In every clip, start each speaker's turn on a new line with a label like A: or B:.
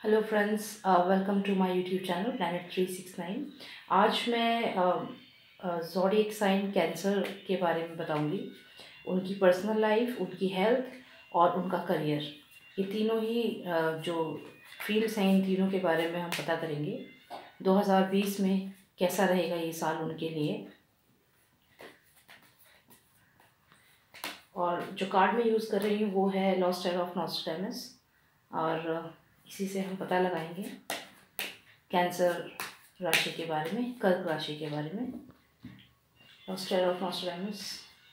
A: Hello friends welcome to my YouTube channel planet three six nine आज मैं जोडिक sign cancer के बारे में बताऊँगी। उनकी पर्सनल लाइफ उनकी हेल्थ और उनका करियर ये तीनों ही uh, जो फील्ड्स हैं इन तीनों के बारे में हम पता करेंगे। 2020 में कैसा रहेगा ये साल उनके लिए? और जो कार्ड में यूज़ कर रही हूँ वो है लॉस्ट ऑफ़ नॉस्टैमस और इसी से हम पता लगाएँगे कैंसर राशि के बारे में, कर्क राशि के बारे में। Of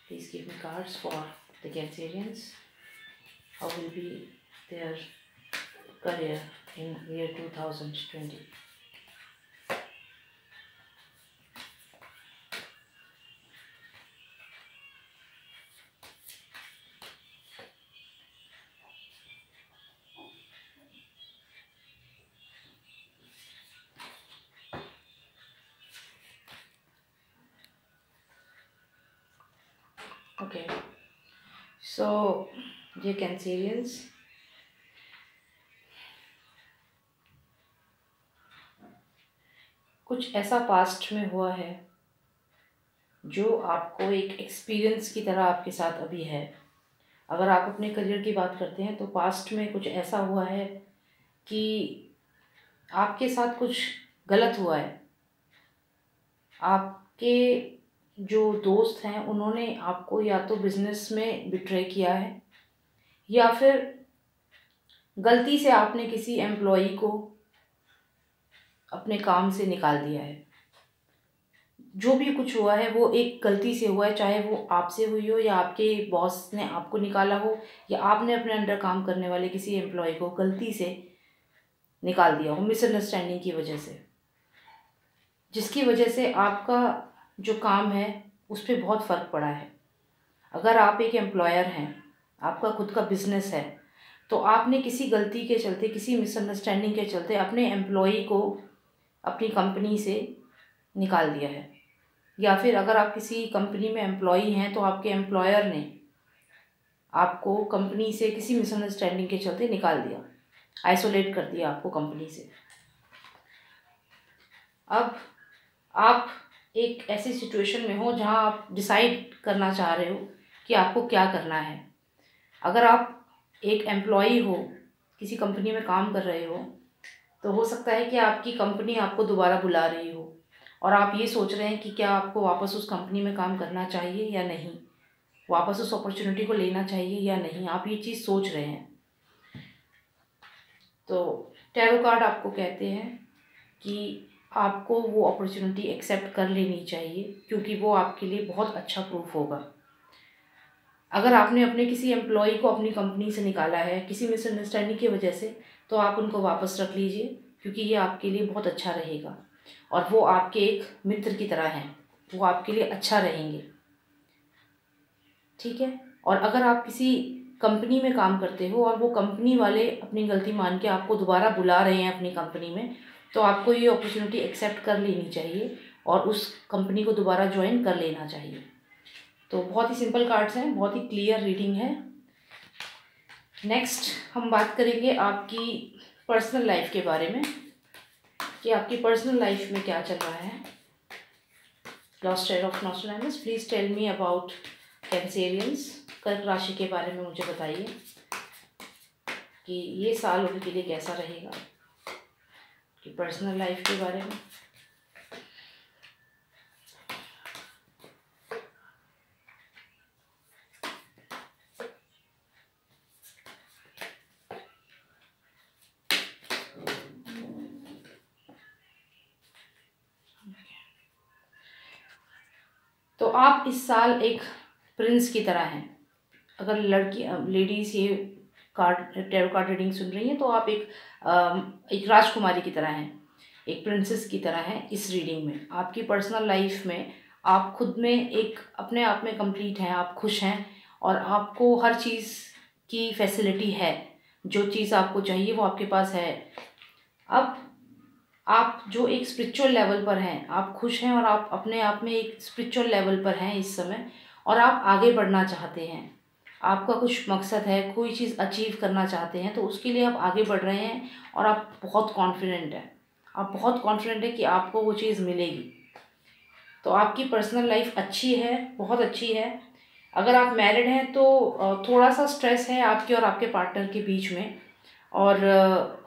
A: please give me cards for the Cancerians how will be their career in year two thousand twenty okay. So dear cancerians कुछ ऐसा पास्ट में हुआ है, जो आपको एक एक्सपीरियंस की तरह आपके साथ अभी है। अगर आप अपने करियर की बात करते हैं तो पास्ट में कुछ ऐसा हुआ है कि आपके साथ कुछ गलत हुआ है। आपके जो दोस्त हैं, उन्होंने आपको या तो बिज़नेस में बिट्रे किया है, या फिर गलती से आपने किसी एम्प्लॉई को अपने काम से निकाल दिया है। जो भी कुछ हुआ है, वो एक गलती से हुआ है, चाहे वो आपसे हुई हो या आपके बॉस ने आपको निकाला हो, या आपने अपने अंडर काम करने वाले किसी एम्प्लॉय को गलती से निकाल दिया हो मिसअंडरस्टैंडिंग की वजह से। जिसकी वजह से आपका जो काम है, उस पर बहुत फ़र्क पड़ा है। अगर आप एक एम्प्लॉयर हैं, आपका खुद का बिज़नेस है तो आपने किसी गलती के चलते, किसी मिसअंडरस्टैंडिंग के चलते अपने एम्प्लॉई को अपनी कंपनी से निकाल दिया है। या फिर अगर आप किसी कंपनी में एम्प्लॉई हैं तो आपके एम्प्लॉयर ने आपको कंपनी से किसी मिसअंडरस्टैंडिंग के चलते निकाल दिया। आइसोलेट कर दिया आपको कंपनी से। अब आप एक ऐसी सिचुएशन में हो जहाँ आप डिसाइड करना चाह रहे हो कि आपको क्या करना है। अगर आप एक एम्प्लॉई हो, किसी कंपनी में काम कर रहे हो तो हो सकता है कि आपकी कंपनी आपको दोबारा बुला रही हो और आप ये सोच रहे हैं कि क्या आपको वापस उस कंपनी में काम करना चाहिए या नहीं? वापस उस अपॉर्चुनिटी को लेना चाहिए या नहीं? आप ये चीज़ सोच रहे हैं। तो टैरो कार्ड आपको कहते हैं कि आपको वो अपॉर्चुनिटी एक्सेप्ट कर लेनी चाहिए, क्योंकि वो आपके लिए बहुत अच्छा प्रूफ होगा। अगर आपने अपने किसी एम्प्लॉय को अपनी कंपनी से निकाला है, किसी मिसअंडरस्टैंडिंग की वजह से तो आप उनको वापस रख लीजिए, क्योंकि ये आपके लिए बहुत अच्छा रहेगा। और वो आपके एक मित्र की तरह हैं, वो आपके लिए अच्छा रहेंगे। ठीक है? और अगर आप किसी कंपनी में काम करते हो और वो कंपनी वाले अपनी गलती मान के आपको दोबारा बुला रहे हैं अपनी कंपनी में तो आपको ये अपॉर्चुनिटी एक्सेप्ट कर लेनी चाहिए और उस कंपनी को दोबारा ज्वाइन कर लेना चाहिए। तो बहुत ही सिंपल कार्ड्स हैं, बहुत ही क्लियर रीडिंग है। नेक्स्ट हम बात करेंगे आपकी पर्सनल लाइफ के बारे में, कि आपकी पर्सनल लाइफ में क्या चल रहा है। Lost tarot of Nostradamus please tell me about Cancerians कर्क राशि के बारे में मुझे बताइए, कि ये साल उनके लिए कैसा रहेगा। कि पर्सनल लाइफ के बारे में। तो आप इस साल एक प्रिंस की तरह हैं। अगर लड़की लेडीज़ ये कार्ड टेरो कार्ड रीडिंग सुन रही हैं तो आप एक एक राजकुमारी की तरह हैं, एक प्रिंसेस की तरह हैं इस रीडिंग में। आपकी पर्सनल लाइफ में आप खुद में एक, अपने आप में कंप्लीट हैं, आप खुश हैं और आपको हर चीज़ की फैसिलिटी है। जो चीज़ आपको चाहिए वो आपके पास है। अब आप जो एक स्पिरिचुअल लेवल पर हैं, आप खुश हैं और आप अपने आप में एक स्पिरिचुअल लेवल पर हैं इस समय और आप आगे बढ़ना चाहते हैं। आपका कुछ मकसद है, कोई चीज़ अचीव करना चाहते हैं तो उसके लिए आप आगे बढ़ रहे हैं और आप बहुत कॉन्फिडेंट हैं। आप बहुत कॉन्फिडेंट है कि आपको वो चीज़ मिलेगी। तो आपकी पर्सनल लाइफ अच्छी है, बहुत अच्छी है। अगर आप मैरिड हैं तो थोड़ा सा स्ट्रेस है आपके और आपके पार्टनर के बीच में और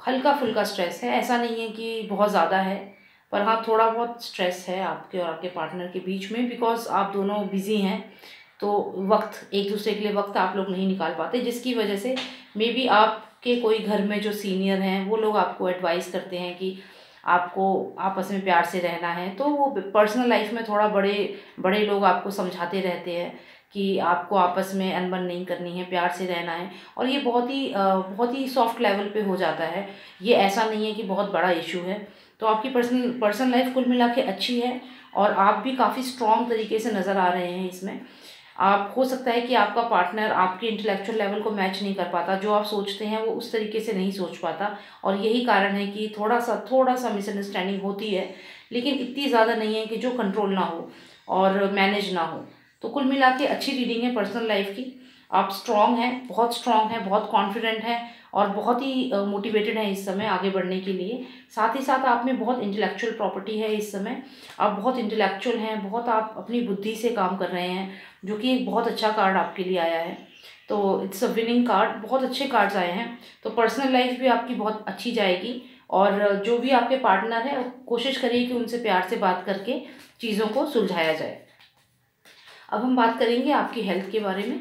A: हल्का फुल्का स्ट्रेस है। ऐसा नहीं है कि बहुत ज़्यादा है, पर हाँ थोड़ा बहुत स्ट्रेस है आपके और आपके पार्टनर के बीच में बिकॉज़ आप दोनों बिज़ी हैं। तो वक्त, एक दूसरे के लिए वक्त आप लोग नहीं निकाल पाते, जिसकी वजह से मे बी आपके कोई घर में जो सीनियर हैं, वो लोग आपको एडवाइस करते हैं कि आपको आपस में प्यार से रहना है। तो वो पर्सनल लाइफ में थोड़ा बड़े बड़े लोग आपको समझाते रहते हैं कि आपको आपस में अनबन नहीं करनी है, प्यार से रहना है। और ये बहुत ही बहुत ही सॉफ्ट लेवल पे हो जाता है। ये ऐसा नहीं है कि बहुत बड़ा इशू है। तो आपकी पर्सनल पर्सनल लाइफ कुल मिला के अच्छी है और आप भी काफ़ी स्ट्रॉन्ग तरीके से नज़र आ रहे हैं इसमें। आप, हो सकता है कि आपका पार्टनर आपके इंटेलेक्चुअल लेवल को मैच नहीं कर पाता। जो आप सोचते हैं, वो उस तरीके से नहीं सोच पाता। और यही कारण है कि थोड़ा सा थोड़ा सा मिसअंडरस्टैंडिंग होती है। लेकिन इतनी ज़्यादा नहीं है कि जो कंट्रोल ना हो और मैनेज ना हो। तो कुल मिला के अच्छी रीडिंग है पर्सनल लाइफ की। आप स्ट्रॉन्ग हैं, बहुत स्ट्रॉन्ग हैं, बहुत कॉन्फिडेंट हैं और बहुत ही मोटिवेटेड हैं इस समय आगे बढ़ने के लिए। साथ ही साथ आप में बहुत इंटेलेक्चुअल प्रॉपर्टी है इस समय। आप बहुत इंटेलेक्चुअल हैं, बहुत आप अपनी बुद्धि से काम कर रहे हैं, जो कि एक बहुत अच्छा कार्ड आपके लिए आया है। तो इट्स अ विनिंग कार्ड बहुत अच्छे कार्ड्स आए हैं। तो पर्सनल लाइफ भी आपकी बहुत अच्छी जाएगी और जो भी आपके पार्टनर है, कोशिश करिए कि उनसे प्यार से बात करके चीज़ों को सुलझाया जाए। अब हम बात करेंगे आपकी हेल्थ के बारे में।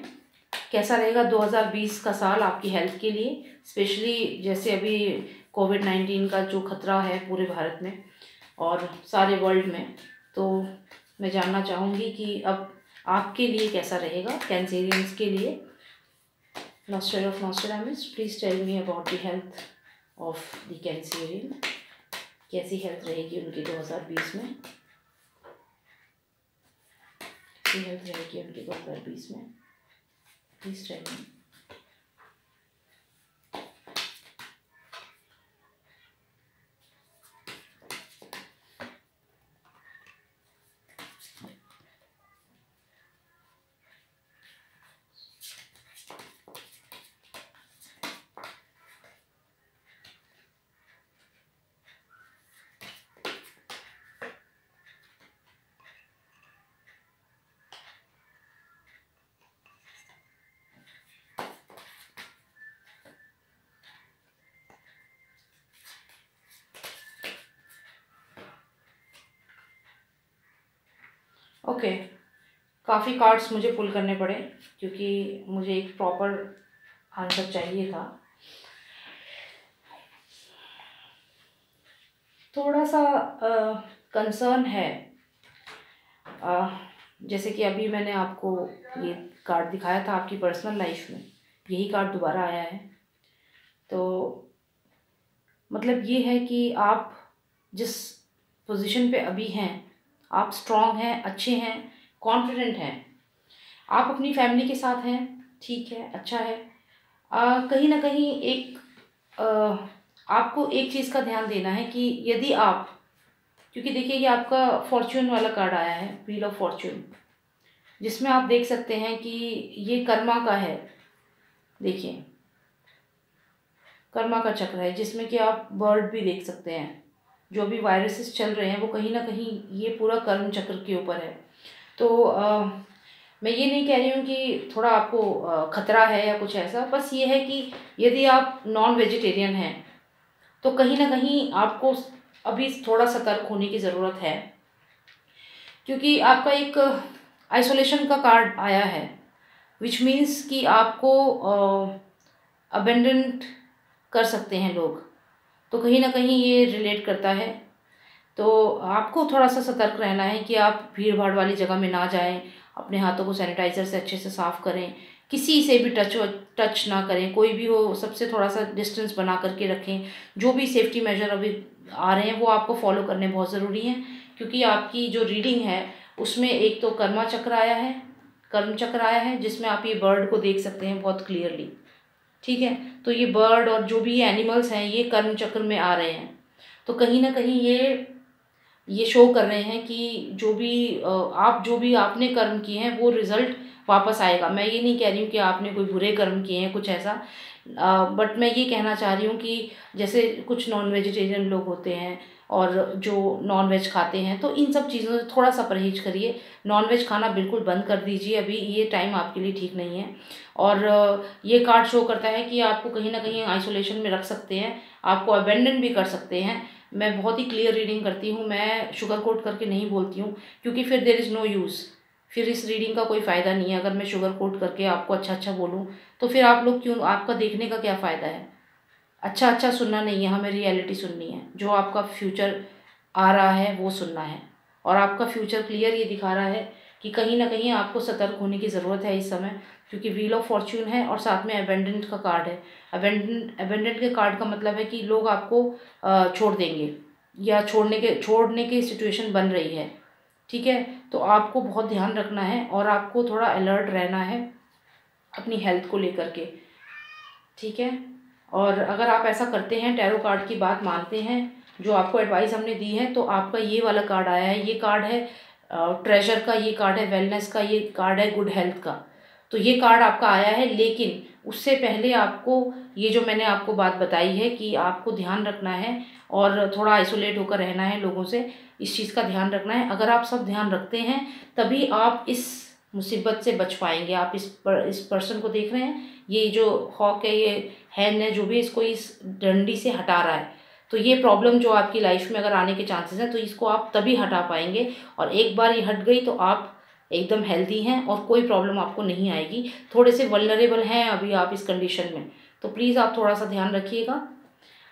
A: कैसा रहेगा 2020 का साल आपकी हेल्थ के लिए स्पेशली जैसे अभी कोविड नाइन्टीन का जो खतरा है पूरे भारत में और सारे वर्ल्ड में तो मैं जानना चाहूँगी कि अब आपके लिए कैसा रहेगा कैंसेरियंस के लिए? Lost tarot of Nostradamus please tell me about the health of the Cancerian कैसी हेल्थ रहेगी उनकी 2020 में? कैसी हेल्थ रहेगी उनकी 2020 में? प्लीज़ टेल मी ओके काफ़ी कार्ड्स मुझे पुल करने पड़े क्योंकि मुझे एक प्रॉपर आंसर चाहिए था। थोड़ा सा कंसर्न है। आ, जैसे कि अभी मैंने आपको ये कार्ड दिखाया था आपकी पर्सनल लाइफ में। यही कार्ड दोबारा आया है। तो मतलब ये है कि आप जिस पोजीशन पे अभी हैं आप स्ट्रांग हैं अच्छे हैं कॉन्फिडेंट हैं। आप अपनी फैमिली के साथ हैं ठीक है अच्छा है। आ, कहीं ना कहीं एक आ, आपको एक चीज़ का ध्यान देना है कि यदि आप क्योंकि देखिए ये आपका फॉर्च्यून वाला कार्ड आया है व्हील ऑफ़ फॉर्च्यून जिसमें आप देख सकते हैं कि ये कर्मा का है। देखिए कर्मा का चक्र है जिसमें कि आप बर्ड भी देख सकते हैं। जो भी वायरसेस चल रहे हैं वो कहीं ना कहीं ये पूरा कर्म चक्र के ऊपर है। तो आ, मैं ये नहीं कह रही हूँ कि थोड़ा आपको ख़तरा है या कुछ ऐसा बस ये है कि यदि आप नॉन वेजिटेरियन हैं तो कहीं ना कहीं आपको अभी थोड़ा सतर्क होने की ज़रूरत है। क्योंकि आपका एक आइसोलेशन का कार्ड आया है विच मीन्स कि आपको अबेंडेंट कर सकते हैं लोग। तो कहीं ना कहीं ये रिलेट करता है। तो आपको थोड़ा सा सतर्क रहना है कि आप भीड़ भाड़ वाली जगह में ना जाएँ, अपने हाथों को सैनिटाइज़र से अच्छे से साफ़ करें, किसी से भी टच टच ना करें, कोई भी हो, सबसे थोड़ा सा डिस्टेंस बना करके रखें। जो भी सेफ्टी मेजर अभी आ रहे हैं, वो आपको फॉलो करने बहुत ज़रूरी हैं, क्योंकि आपकी जो रीडिंग है, उसमें एक तो कर्मा चक्र आया है, कर्म चक्र आया है, जिसमें आप ये बर्ड को देख सकते हैं बहुत क्लियरली ठीक है? तो ये बर्ड और जो भी एनिमल्स हैं, ये कर्म चक्र में आ रहे हैं। तो कहीं ना कहीं ये ये शो कर रहे हैं कि जो भी आप जो भी आपने कर्म किए हैं, वो रिज़ल्ट वापस आएगा। मैं ये नहीं कह रही हूँ कि आपने कोई बुरे कर्म किए हैं, कुछ ऐसा। बट मैं ये कहना चाह रही हूँ कि जैसे कुछ नॉन वेजिटेरियन लोग होते हैं और जो नॉन वेज खाते हैं तो इन सब चीज़ों से थोड़ा सा परहेज करिए। नॉन वेज खाना बिल्कुल बंद कर दीजिए, अभी ये टाइम आपके लिए ठीक नहीं है। और ये कार्ड शो करता है कि आपको कहीं ना कहीं आइसोलेशन में रख सकते हैं, आपको अबेंडन भी कर सकते हैं। मैं बहुत ही क्लियर रीडिंग करती हूँ, मैं शुगर कोट करके नहीं बोलती हूँ, क्योंकि फिर देर इज़ नो यूज़ फिर इस रीडिंग का कोई फ़ायदा नहीं है, अगर मैं शुगर कोट करके आपको अच्छा अच्छा बोलूँ तो फिर आप लोग क्यों, आपका देखने का क्या फ़ायदा है? अच्छा अच्छा सुनना नहीं है, हमें रियलिटी सुननी है। जो आपका फ्यूचर आ रहा है, वो सुनना है। और आपका फ्यूचर क्लियर ये दिखा रहा है कि कहीं ना कहीं आपको सतर्क होने की ज़रूरत है इस समय, क्योंकि व्हील ऑफ़ फॉर्च्यून है और साथ में अबेंडेंट का कार्ड है। अबेंडेंट अबेंडेंट के कार्ड का मतलब है कि लोग आपको छोड़ देंगे या छोड़ने के, छोड़ने की सिचुएशन बन रही है। ठीक है? तो आपको बहुत ध्यान रखना है और आपको थोड़ा अलर्ट रहना है अपनी हेल्थ को लेकर के। ठीक है? और अगर आप ऐसा करते हैं टैरो कार्ड की बात मानते हैं, जो आपको एडवाइस हमने दी है तो आपका ये वाला कार्ड आया है। ये कार्ड है ट्रेजर का, ये कार्ड है वेलनेस का, ये कार्ड है गुड हेल्थ का। तो ये कार्ड आपका आया है, लेकिन उससे पहले आपको, ये जो मैंने आपको बात बताई है कि आपको ध्यान रखना है और थोड़ा आइसोलेट होकर रहना है लोगों से, इस चीज़ का ध्यान रखना है। अगर आप सब ध्यान रखते हैं, तभी आप इस मुसीबत से बच पाएँगे। आप इस पर, इस पर्सन को देख रहे हैं, ये जो हॉक है, ये हैन है, जो भी इसको इस डंडी से हटा रहा है। तो ये प्रॉब्लम जो आपकी लाइफ में अगर आने के चांसेस हैं तो इसको आप तभी हटा पाएँगे और एक बार ये हट गई तो आप एकदम हेल्दी हैं और कोई प्रॉब्लम आपको नहीं आएगी। थोड़े से वलनरेबल हैं अभी आप इस कंडीशन में। तो प्लीज़ आप थोड़ा सा ध्यान रखिएगा।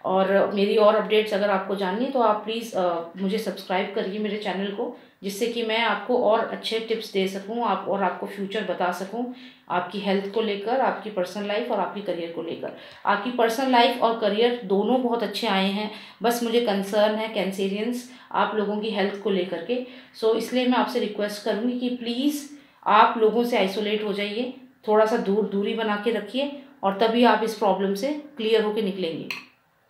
A: और मेरी और अपडेट्स अगर आपको जाननी है तो आप प्लीज़ मुझे सब्सक्राइब करिए मेरे चैनल को जिससे कि मैं आपको और अच्छे टिप्स दे सकूँ आप और आपको फ्यूचर बता सकूँ आपकी हेल्थ को लेकर आपकी पर्सनल लाइफ और आपकी करियर को लेकर। आपकी पर्सनल लाइफ और करियर दोनों बहुत अच्छे आए हैं बस मुझे कंसर्न है कैंसेरियंस आप लोगों की हेल्थ को लेकर के। सो so, इसलिए मैं आपसे रिक्वेस्ट करूँगी कि प्लीज़ आप लोगों से आइसोलेट हो जाइए थोड़ा सा दूर दूरी बना के रखिए और तभी आप इस प्रॉब्लम से क्लियर होकर निकलेंगे।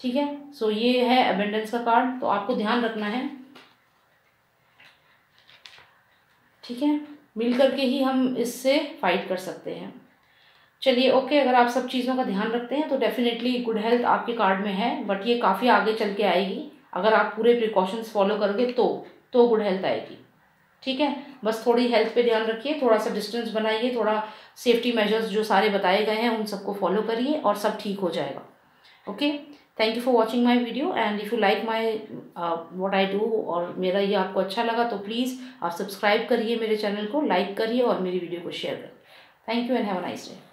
A: ठीक है? सो ये है अबेंडेंस का कार्ड तो आपको ध्यान रखना है। ठीक है? मिल करके ही हम इससे फाइट कर सकते हैं। चलिए ओके अगर आप सब चीज़ों का ध्यान रखते हैं तो डेफिनेटली गुड हेल्थ आपके कार्ड में है बट ये काफ़ी आगे चल के आएगी। अगर आप पूरे प्रिकॉशंस फॉलो करोगे तो तो गुड हेल्थ आएगी। ठीक है? बस थोड़ी हेल्थ पे ध्यान रखिए, थोड़ा सा डिस्टेंस बनाइए, थोड़ा सेफ्टी मेजर्स जो सारे बताए गए हैं, उन सबको फॉलो करिए और सब ठीक हो जाएगा। Okay thank you for watching my video and if you like my what I do और मेरा ये आपको अच्छा लगा तो प्लीज़ आप सब्सक्राइब करिए मेरे चैनल को लाइक करिए और मेरी वीडियो को शेयर करिए। Thank you and have a nice day